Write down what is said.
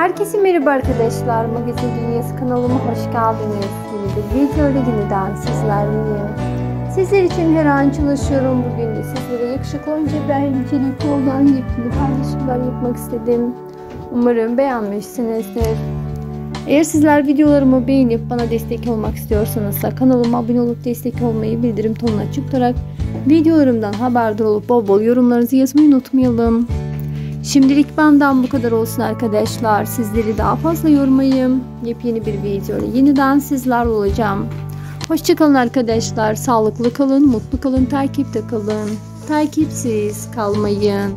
Herkese merhaba arkadaşlar. Magazin Dünyası kanalıma hoş geldiniz. Yeni bir videoyla yeniden sizlerleyim. Sizler için her an çalışıyorum. Bugün de sizlere yakışıklı oyuncu İbrahim Çelikoğlu'dan yepyeni paylaşımlar yapmak istedim. Umarım beğenmişsinizdir. Eğer sizler videolarımı beğenip bana destek olmak istiyorsanız da kanalıma abone olup destek olmayı bildirim tonuna açık videolarımdan haberdar olup bol bol yorumlarınızı yazmayı unutmayalım. Şimdilik benden bu kadar olsun arkadaşlar. Sizleri daha fazla yormayayım. Yepyeni bir videoyla yeniden sizlerle olacağım. Hoşçakalın arkadaşlar. Sağlıklı kalın, mutlu kalın, takipte kalın. Takipsiz kalmayın.